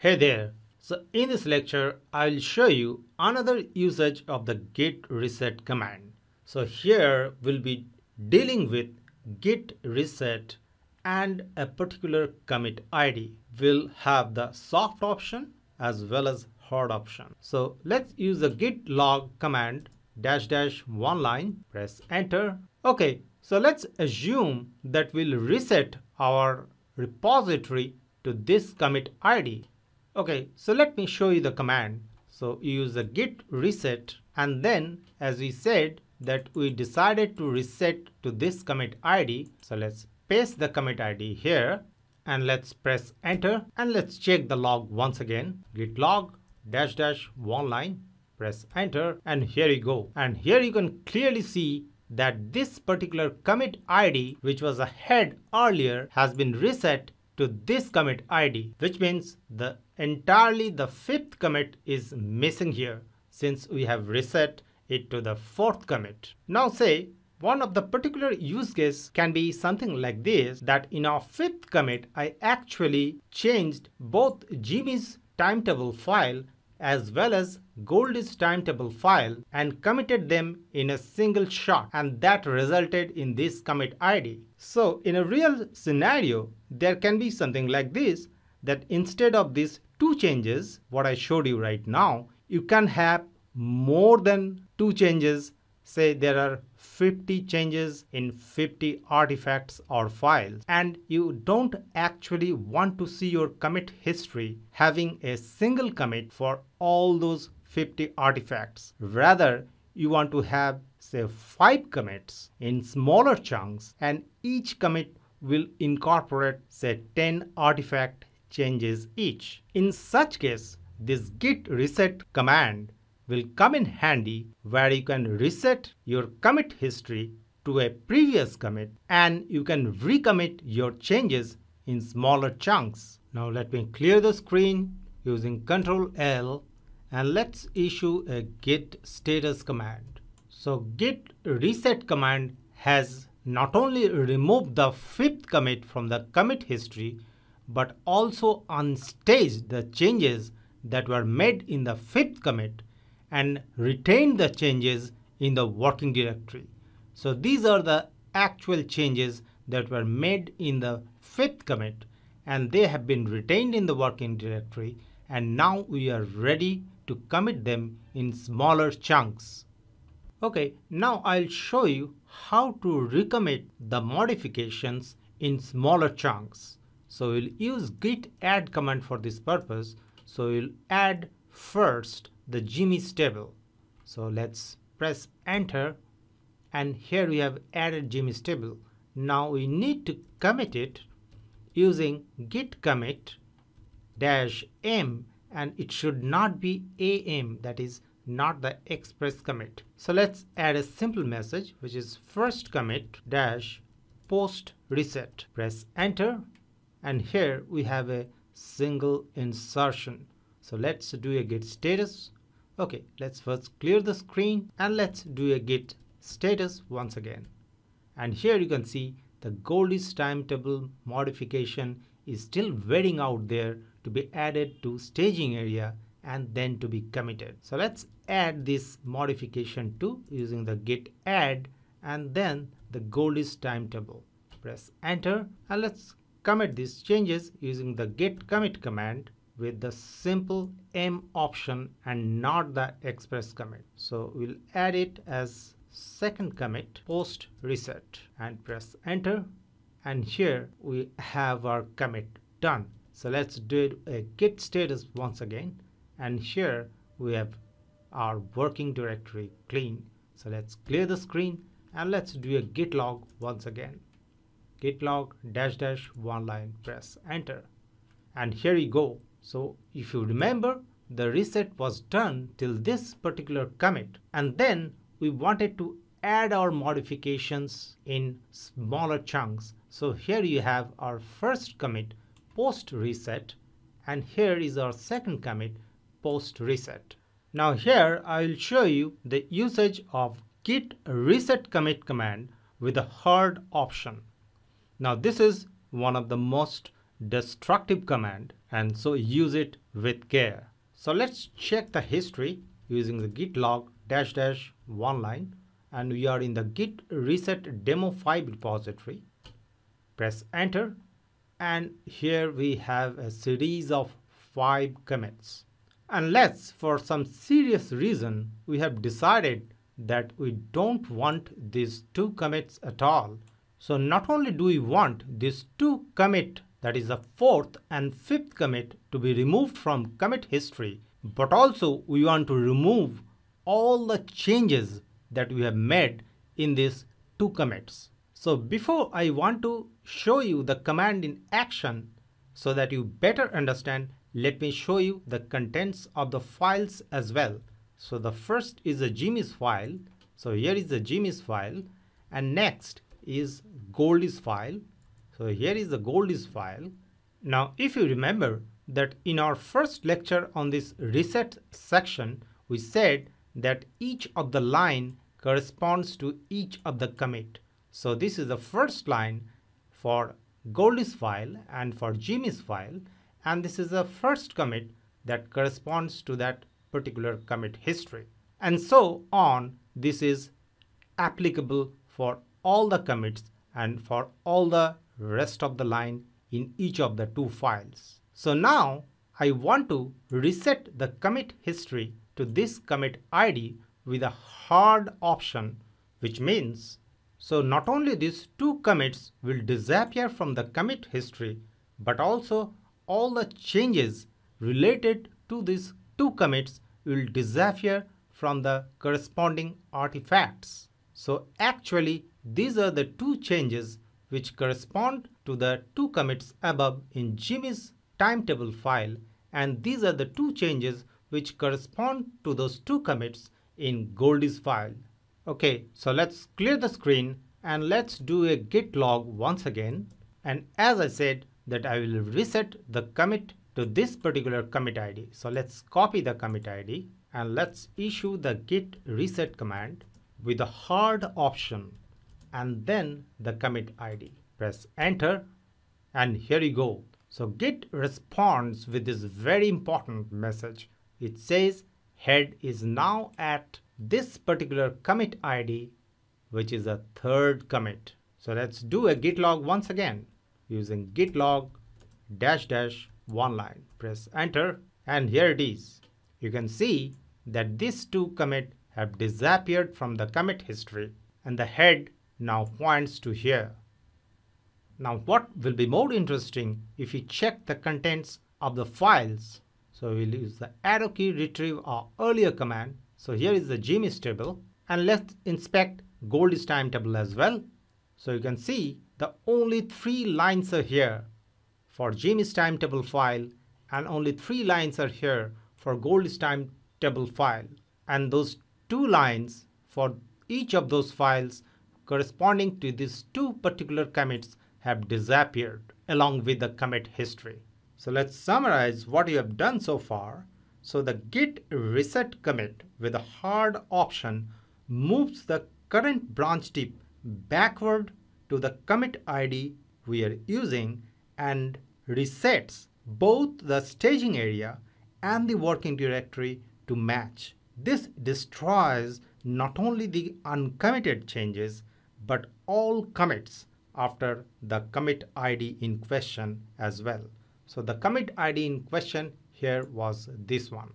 Hey there. So in this lecture, I'll show you another usage of the git reset command. So here we'll be dealing with git reset and a particular commit ID. We'll have the soft option as well as hard option. So let's use the git log command dash dash one line, press enter. Okay, so let's assume that we'll reset our repository to this commit ID Okay, so let me show you the command. So you use the git reset and then as we said that we decided to reset to this commit ID. So let's paste the commit ID here and let's press enter and let's check the log once again. Git log dash dash one line press enter and here you go and here you can clearly see that this particular commit ID which was ahead earlier has been reset to this commit ID, which means the entirely the fifth commit is missing here since we have reset it to the fourth commit. Now say one of the particular use case can be something like this that in our fifth commit I actually changed both Jimmy's timetable file as well as Goldie's timetable file and committed them in a single shot and that resulted in this commit ID. So in a real scenario, there can be something like this that instead of these two changes, what I showed you right now, you can have more than two changes say there are 50 changes in 50 artifacts or files and you don't actually want to see your commit history having a single commit for all those 50 artifacts. Rather, you want to have say 5 commits in smaller chunks and each commit will incorporate say 10 artifact changes each. In such case, this git reset command will come in handy where you can reset your commit history to a previous commit and you can recommit your changes in smaller chunks. Now let me clear the screen using Ctrl L and let's issue a git status command. So git reset command has not only removed the fifth commit from the commit history but also unstaged the changes that were made in the fifth commit and retain the changes in the working directory. So these are the actual changes that were made in the fifth commit and they have been retained in the working directory and now we are ready to commit them in smaller chunks. Okay, now I'll show you how to recommit the modifications in smaller chunks. So we'll use git add command for this purpose. So we'll add first the Jimmy's table. So let's press enter and here we have added Jimmy's table. Now we need to commit it using git commit dash m and it should not be am that is not the express commit. So let's add a simple message which is first commit dash post reset. Press enter and here we have a single insertion. So let's do a git status Okay, let's first clear the screen and let's do a git status once again. And here you can see the Goldie's timetable modification is still waiting out there to be added to staging area and then to be committed. So let's add this modification to using the git add and then the Goldie's timetable. Press enter and let's commit these changes using the git commit command with the simple M option and not the express commit. So we'll add it as second commit post reset and press enter and here we have our commit done. So let's do a git status once again and here we have our working directory clean. So let's clear the screen and let's do a git log once again. Git log dash dash one line press enter and here you go so if you remember, the reset was done till this particular commit and then we wanted to add our modifications in smaller chunks. So here you have our first commit post reset and here is our second commit post reset. Now here I will show you the usage of git reset commit command with a hard option. Now this is one of the most destructive command and so use it with care. So let's check the history using the git log dash dash one line and we are in the git reset demo 5 repository. Press enter and here we have a series of five commits. Unless for some serious reason we have decided that we don't want these two commits at all. So not only do we want these two commit that is the fourth and fifth commit to be removed from commit history, but also we want to remove all the changes that we have made in these two commits. So before I want to show you the command in action so that you better understand, let me show you the contents of the files as well. So the first is a Jimmy's file. So here is the Jimmy's file and next is Goldie's file. So here is the Goldie's file. Now if you remember that in our first lecture on this reset section, we said that each of the line corresponds to each of the commit. So this is the first line for Goldie's file and for Jimmy's file and this is the first commit that corresponds to that particular commit history. And so on, this is applicable for all the commits and for all the rest of the line in each of the two files. So now I want to reset the commit history to this commit ID with a hard option, which means so not only these two commits will disappear from the commit history, but also all the changes related to these two commits will disappear from the corresponding artifacts. So actually these are the two changes which correspond to the two commits above in Jimmy's timetable file and these are the two changes which correspond to those two commits in Goldie's file. Okay, so let's clear the screen and let's do a git log once again. And as I said that I will reset the commit to this particular commit ID. So let's copy the commit ID and let's issue the git reset command with the hard option and then the commit ID. Press enter and here you go. So git responds with this very important message. It says head is now at this particular commit ID which is a third commit. So let's do a git log once again using git log dash dash one line. Press enter and here it is. You can see that these two commit have disappeared from the commit history and the head now points to here. Now what will be more interesting if we check the contents of the files. So we'll use the arrow key retrieve our earlier command. So here is the Jimmy's table and let's inspect Goldie's timetable as well. So you can see the only three lines are here for Jimmy's timetable file and only three lines are here for Goldie's timetable file and those two lines for each of those files corresponding to these two particular commits have disappeared along with the commit history. So let's summarize what you have done so far. So the git reset commit with a hard option moves the current branch tip backward to the commit ID we are using and resets both the staging area and the working directory to match. This destroys not only the uncommitted changes but all commits after the commit ID in question as well. So the commit ID in question here was this one.